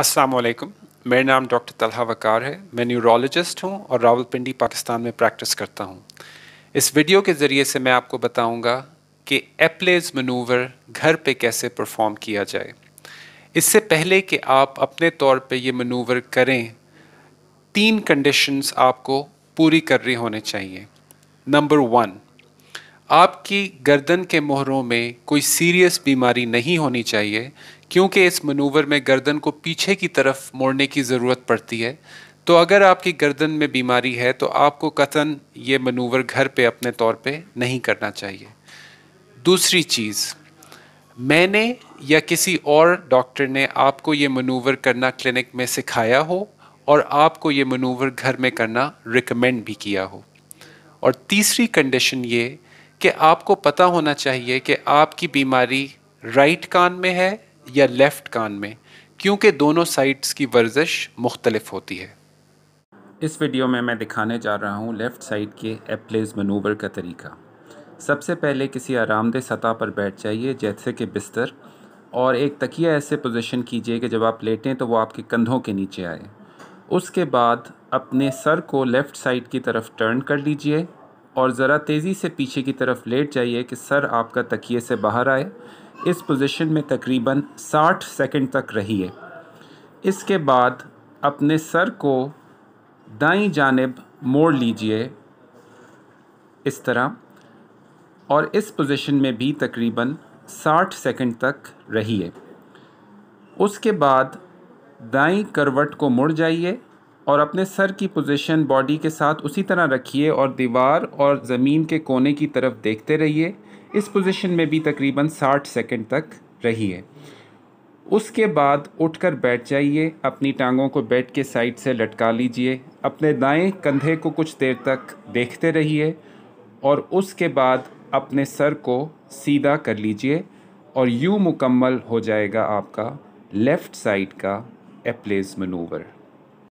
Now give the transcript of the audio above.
السلام علیکم۔ میرا نام ڈاکٹر طلحہ وقار ہے۔ میں نیورولوجسٹ ہوں اور راول پنڈی پاکستان میں پریکٹس کرتا ہوں۔ اس ویڈیو کے ذریعے سے میں آپ کو بتاؤں گا کہ ایپلیز منوور گھر پہ کیسے پرفارم کیا جائے۔ اس سے پہلے کہ آپ اپنے طور پہ یہ منوور کریں، تین کنڈیشنز آپ کو پوری کر رہی ہونے چاہیے۔ نمبر ون، آپ کی گردن کے مہروں میں کوئی سیریس بیماری نہیں ہونی چاہیے کیونکہ اس منور میں گردن کو پیچھے کی طرف موڑنے کی ضرورت پڑتی ہے، تو اگر آپ کی گردن میں بیماری ہے، تو آپ کو قطن یہ منور گھر پہ اپنے طور پہ نہیں کرنا چاہیے۔ دوسری چیز، میں نے یا کسی اور ڈاکٹر نے آپ کو یہ منور کرنا کلینک میں سکھایا ہو اور آپ کو یہ منور گھر میں کرنا ریکمینڈ بھی کیا ہو۔ اور تیسری کنڈیشن یہ کہ آپ کو پتہ ہونا چاہیے کہ آپ کی بیماری رائٹ کان میں ہے یا لیفٹ کان میں، کیونکہ دونوں سائڈس کی ورزش مختلف ہوتی ہے۔ اس ویڈیو میں میں دکھانے جا رہا ہوں لیفٹ سائڈ کے ایپلیز منوور کا طریقہ۔ سب سے پہلے کسی آرام دہ سطح پر بیٹھ جائیے، جیسے کہ بستر، اور ایک تکیہ ایسے پوزیشن کیجیے کہ جب آپ لیٹیں تو وہ آپ کے کندھوں کے نیچے آئے۔ اس کے بعد اپنے سر کو لیفٹ سائڈ کی طرف ٹرن کر لیجیے اور ذرا تیزی سے پیچھے کی طرف لیٹ جائیے کہ سر آپ کا تکیے سے باہر آئے۔ اس پوزیشن میں تقریباً ساٹھ سیکنڈ تک رہیے۔ اس کے بعد اپنے سر کو دائیں جانب موڑ لیجیے۔ اس طرح۔ اور اس پوزیشن میں بھی تقریباً ساٹھ سیکنڈ تک رہیے۔ اس کے بعد دائیں کروٹ کو مڑ جائیے۔ اور اپنے سر کی پوزیشن باڈی کے ساتھ اسی طرح رکھیے اور دیوار اور زمین کے کونے کی طرف دیکھتے رہیے۔ اس پوزیشن میں بھی تقریباً ساٹھ سیکنڈ تک رہیے۔ اس کے بعد اٹھ کر بیٹھ جائیے۔ اپنی ٹانگوں کو بیڈ کے سائڈ سے لٹکا لیجیے۔ اپنے دائیں کندھے کو کچھ دیر تک دیکھتے رہیے اور اس کے بعد اپنے سر کو سیدھا کر لیجیے اور یوں مکمل ہو جائے گا آپ کا لیفٹ سائڈ کا ایپلیز منوور